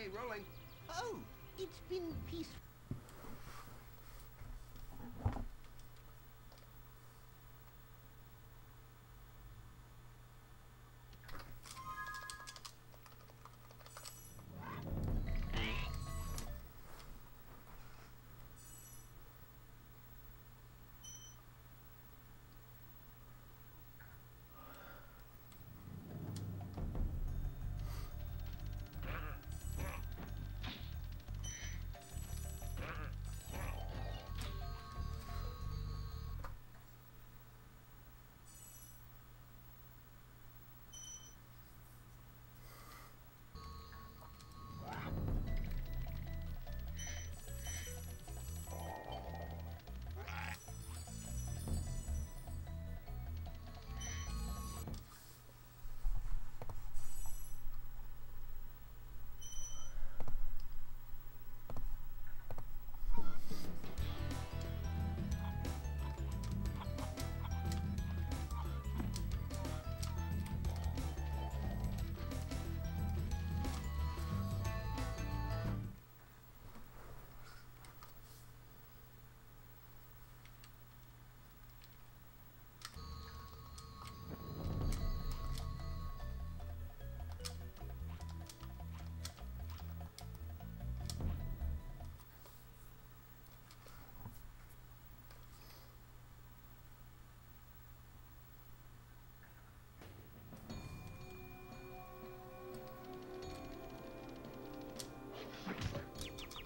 Okay, rolling. Oh, it's been peaceful.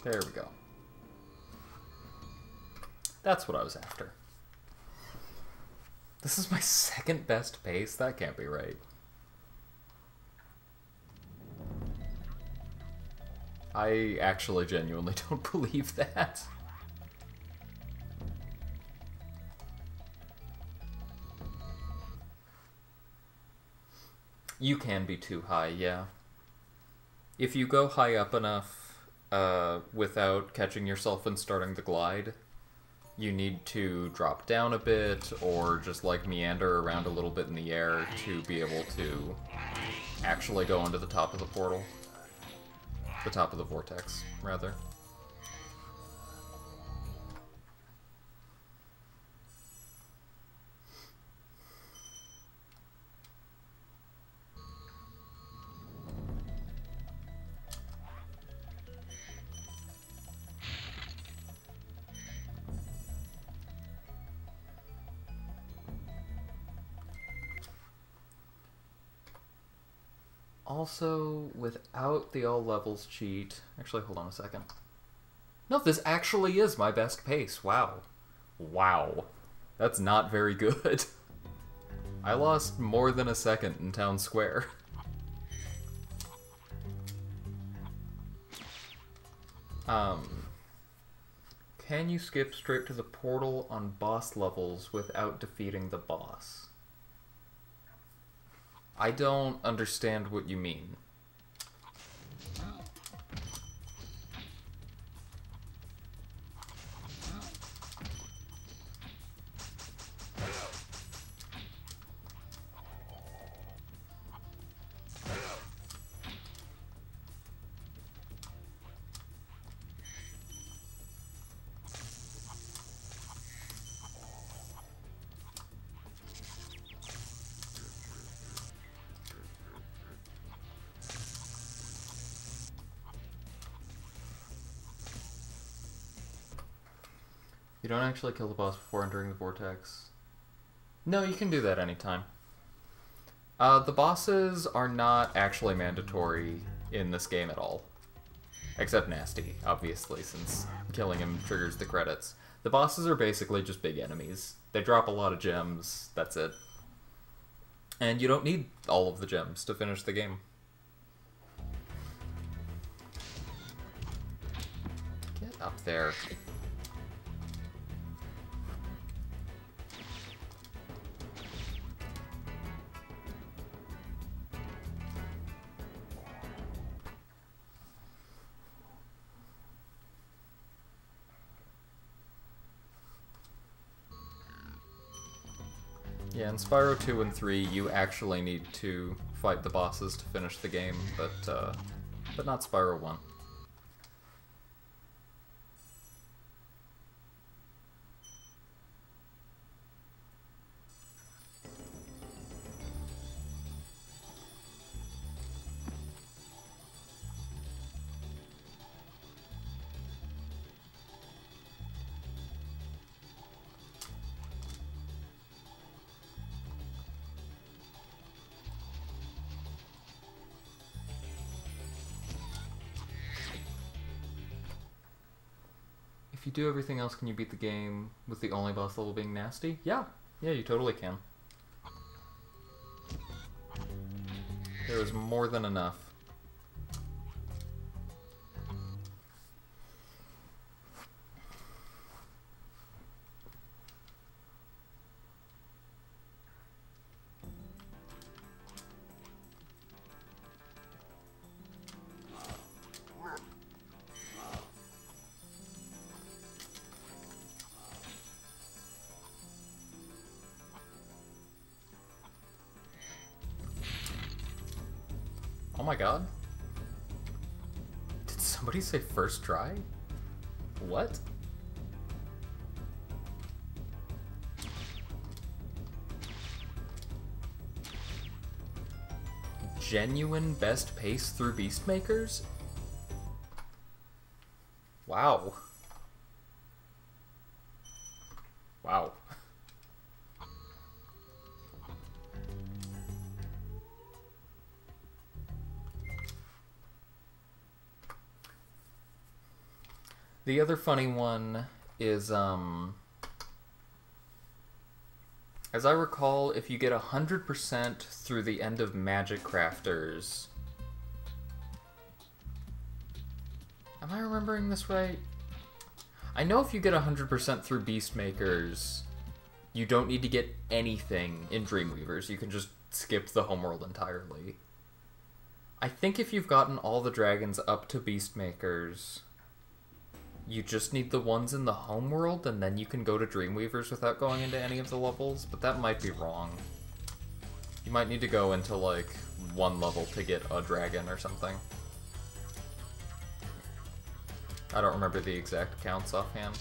There we go. That's what I was after. This is my second best pace? That can't be right. I actually genuinely don't believe that. You can be too high, yeah. If you go high up enough uh, without catching yourself and starting the glide, you need to drop down a bit or just like meander around a little bit in the air to be able to actually go into the top of the portal. The top of the vortex, rather. Also, without the all levels cheat... Actually, hold on a second. No, this actually is my best pace. Wow. Wow. That's not very good. I lost more than a second in Town Square. um... Can you skip straight to the portal on boss levels without defeating the boss? I don't understand what you mean. You don't actually kill the boss before entering the vortex. No, you can do that anytime. Uh, the bosses are not actually mandatory in this game at all. Except Gnasty, obviously, since killing him triggers the credits. The bosses are basically just big enemies. They drop a lot of gems, that's it. And you don't need all of the gems to finish the game. Get up there. In Spyro 2 and 3, you actually need to fight the bosses to finish the game, but uh, but not Spyro 1. If you do everything else, can you beat the game with the only boss level being Gnasty? Yeah. Yeah, you totally can. There is more than enough. Oh my god. Did somebody say first try? What? Genuine best pace through Beastmakers? Wow. Wow. The other funny one is, um, as I recall, if you get 100% through the end of Magic Crafters. Am I remembering this right? I know if you get 100% through Beastmakers, you don't need to get anything in Dreamweavers. You can just skip the homeworld entirely. I think if you've gotten all the dragons up to Beastmakers, you just need the ones in the home world, and then you can go to Dreamweavers without going into any of the levels, but that might be wrong. You might need to go into, like, one level to get a dragon or something. I don't remember the exact counts offhand.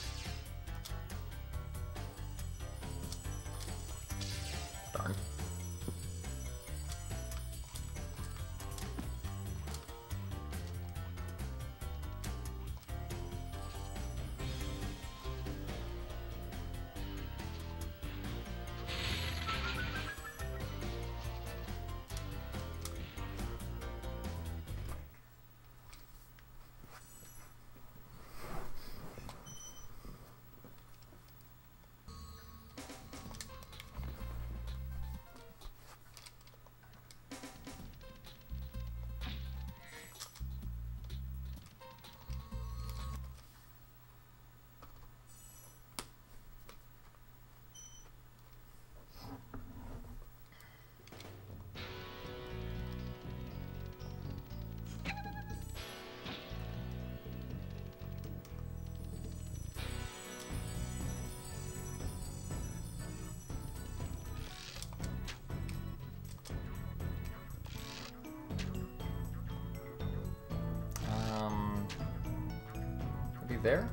There?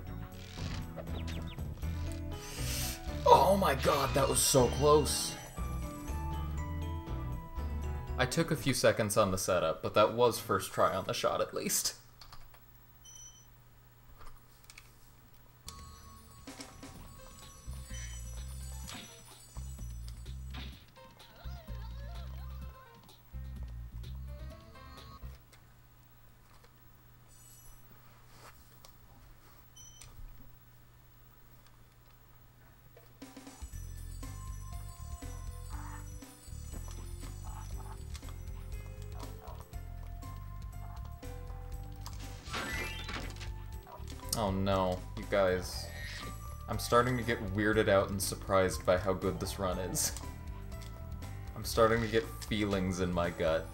Oh my god, that was so close. I took a few seconds on the setup, but that was first try on the shot at least. Oh no, you guys. I'm starting to get weirded out and surprised by how good this run is. I'm starting to get feelings in my gut.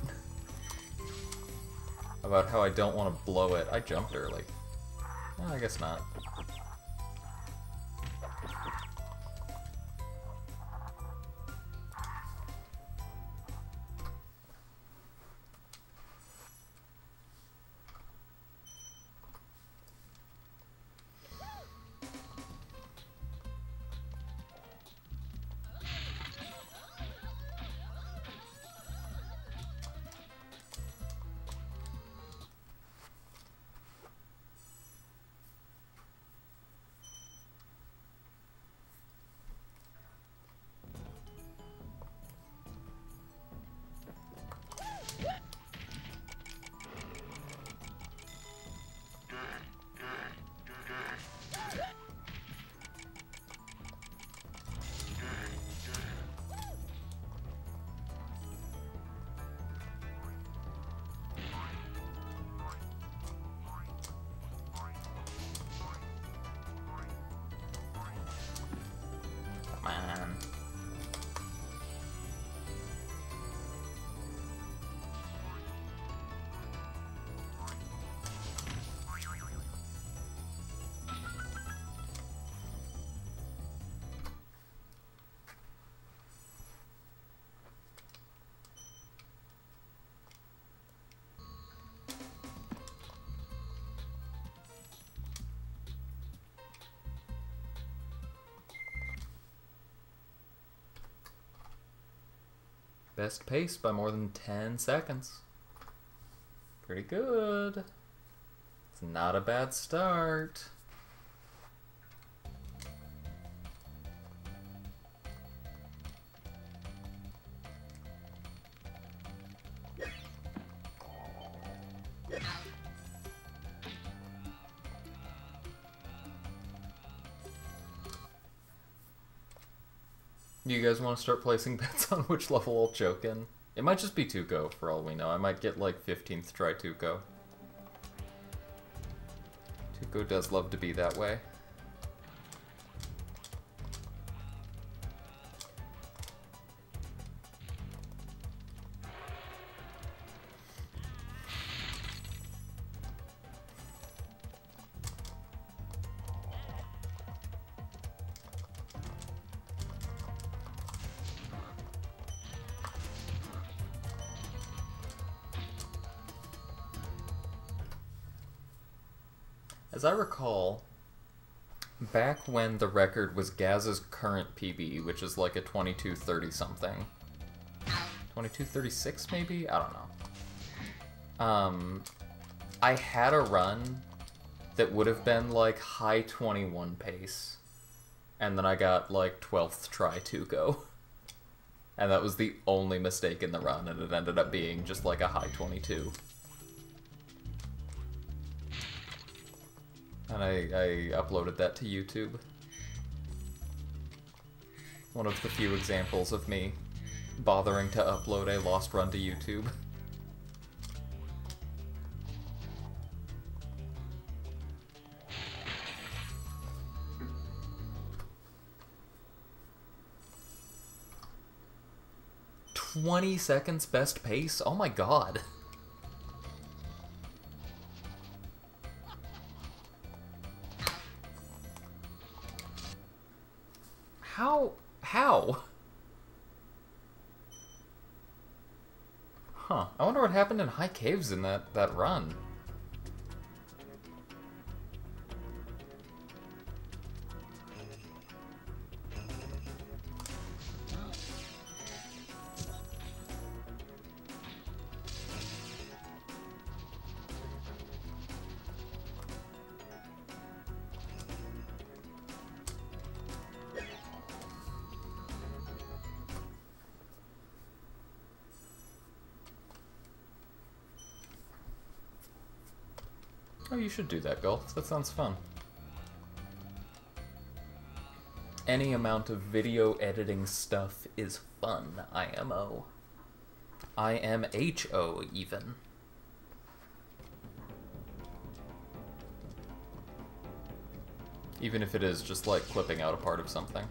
About how I don't want to blow it. I jumped early. I guess not. Pace by more than 10 seconds. Pretty good. It's not a bad start. You guys want to start placing bets on which level I'll choke in? It might just be Tuco, for all we know. I might get, like, 15th try Tuco. Tuco does love to be that way. As I recall, back when the record was Gaz's current PB, which is like a 2230 something. 2236 maybe? I don't know. Um, I had a run that would have been like high 21 pace. And then I got like 12th try to go. And that was the only mistake in the run, and it ended up being just like a high 22. And I, I uploaded that to YouTube. One of the few examples of me bothering to upload a lost run to YouTube. Twenty seconds best pace? Oh my god. Caves in that, that run. Oh, you should do that, Golf. That sounds fun. Any amount of video editing stuff is fun, IMO. IMHO, even. Even if it is just like clipping out a part of something.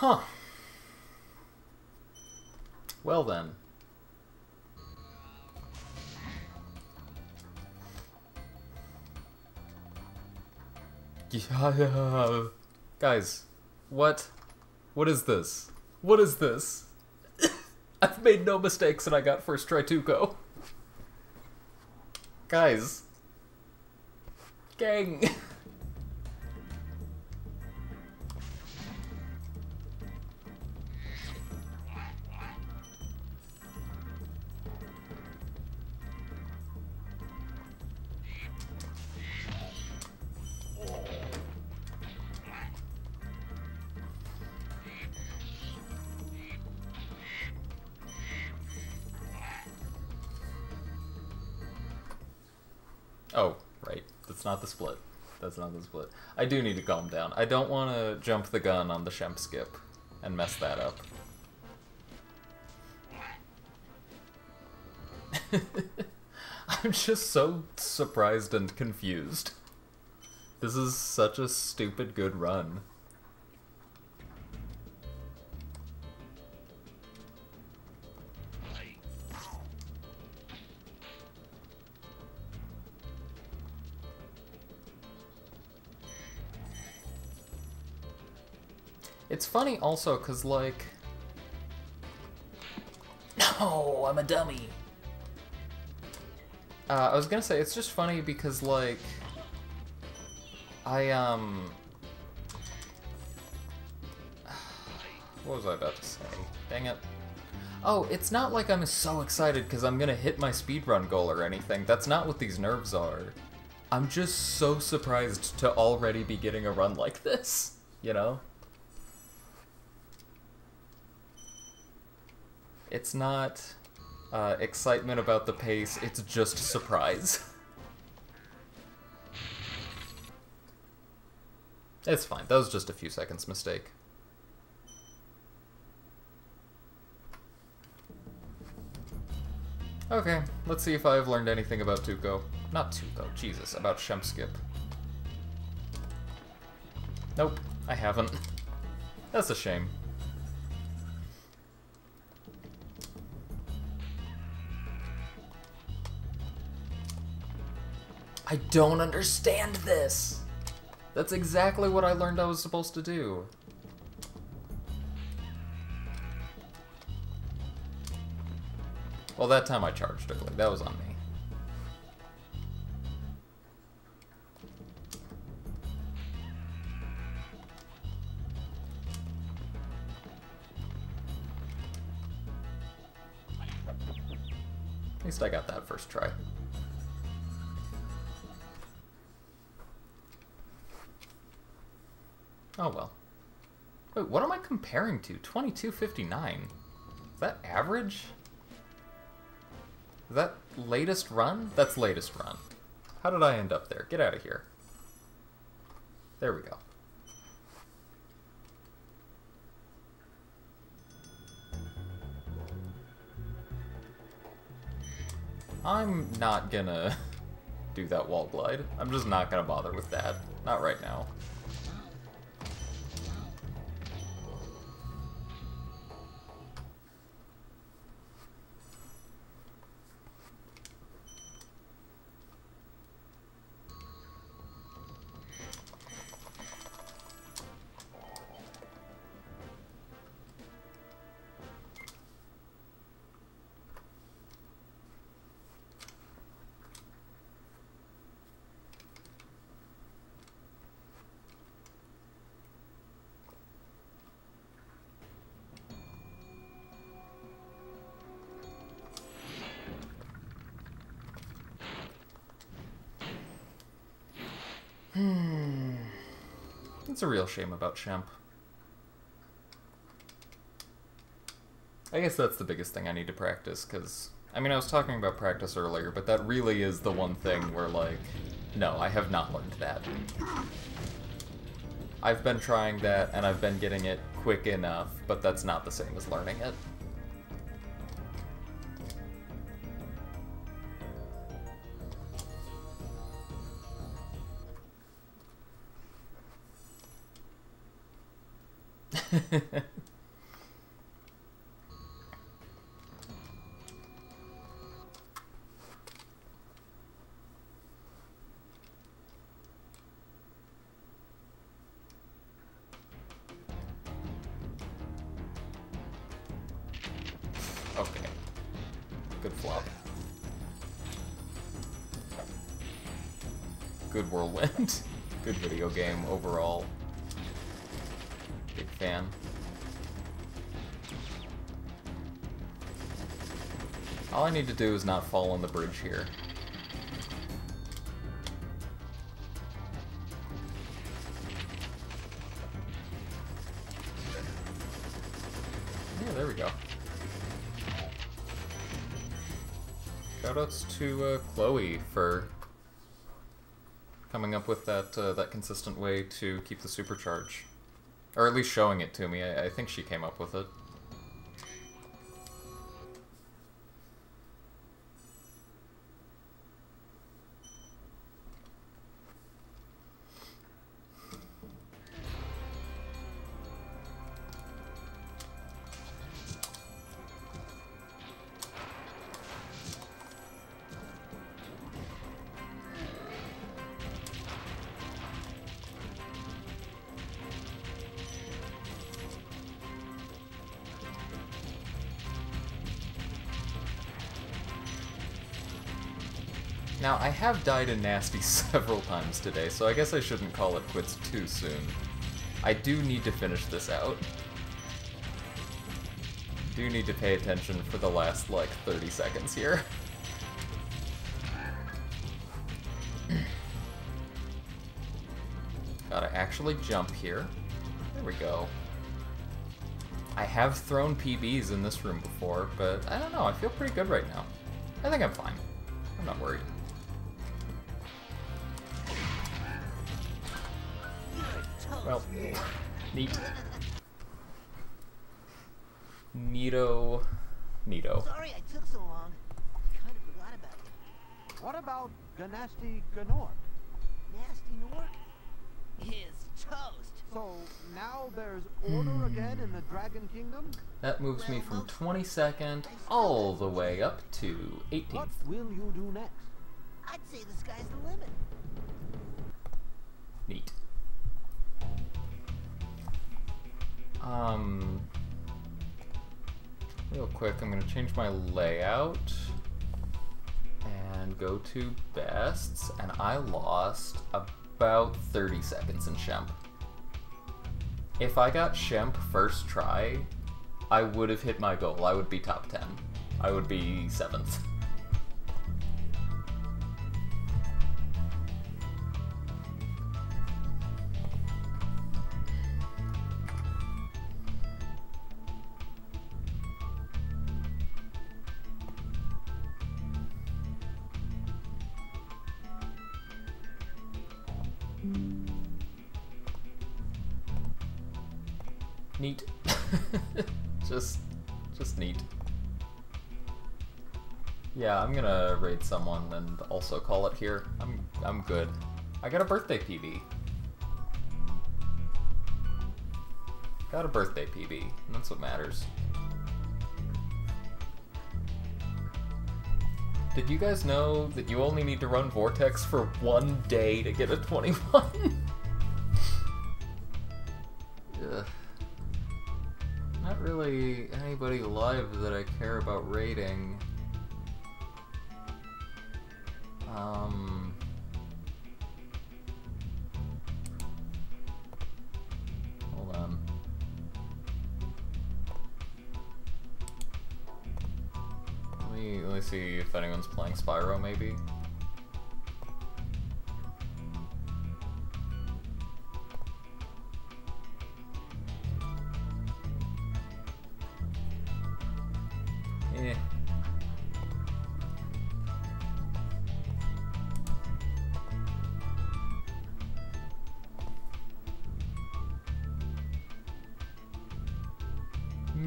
Huh. Well then. Yeah. Guys, what? What is this? What is this? I've made no mistakes and I got first try to go. Guys. Gang. That's not the split. That's not the split. I do need to calm down. I don't want to jump the gun on the Shemp skip and mess that up. I'm just so surprised and confused. This is such a stupid good run. It's funny also because, like. No, I'm a dummy. Uh, I was gonna say, it's just funny because, like. I, um. What was I about to say? Dang it. Oh, it's not like I'm so excited because I'm gonna hit my speedrun goal or anything. That's not what these nerves are. I'm just so surprised to already be getting a run like this, you know? It's not uh, excitement about the pace, it's just surprise. it's fine, that was just a few seconds mistake. Okay, let's see if I've learned anything about Tuco. Not Tuco, Jesus, about Shempskip. Nope, I haven't. That's a shame. I don't understand this! That's exactly what I learned I was supposed to do. Well, that time I charged early. That was on me. At least I got that first try. Oh well. Wait, what am I comparing to? 2259. Is that average? Is that latest run? That's latest run. How did I end up there? Get out of here. There we go. I'm not gonna do that wall glide. I'm just not gonna bother with that. Not right now. Hmm. It's a real shame about Shemp. I guess that's the biggest thing I need to practice, because, I mean, I was talking about practice earlier, but that really is the one thing where, like, no, I have not learned that. I've been trying that, and I've been getting it quick enough, but that's not the same as learning it. okay. Good flop. Good whirlwind. Good video game overall. Fan. All I need to do is not fall on the bridge here. Yeah, there we go. Shoutouts to uh, Chloe for coming up with that uh, that consistent way to keep the supercharge. Or at least showing it to me. I, I think she came up with it. Now, I have died in Gnasty several times today, so I guess I shouldn't call it quits too soon. I do need to finish this out. Do need to pay attention for the last, like, 30 seconds here. Gotta actually jump here. There we go. I have thrown PBs in this room before, but I don't know, I feel pretty good right now. I think I'm fine. I'm not worried. Well, neat. Neato. Neato. Sorry I took so long. Kind of forgot about it. What about Ganasty Ganor? Gnasty Gnorc is toast. So now there's order hmm. again in the Dragon Kingdom? That moves me from 22nd all the way up to 18th. What will you do next? I'd say the sky's the limit. Um, real quick, I'm going to change my layout and go to bests, and I lost about 30 seconds in Shemp. If I got Shemp first try, I would have hit my goal. I would be top 10. I would be 7th. Raid someone and also call it here. I'm, I'm good. I got a birthday PB. Got a birthday PB, that's what matters. Did you guys know that you only need to run Vortex for one day to get a 21? Ugh. Not really anybody alive that I care about rating. Um... Hold on. Let me, let me see if anyone's playing Spyro, maybe.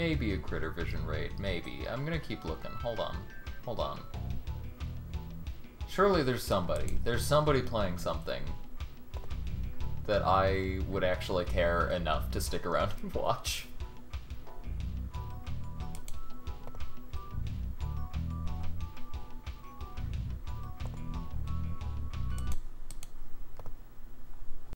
Maybe a critter vision raid, maybe. I'm gonna keep looking. Hold on. Hold on. Surely there's somebody. There's somebody playing something that I would actually care enough to stick around and watch.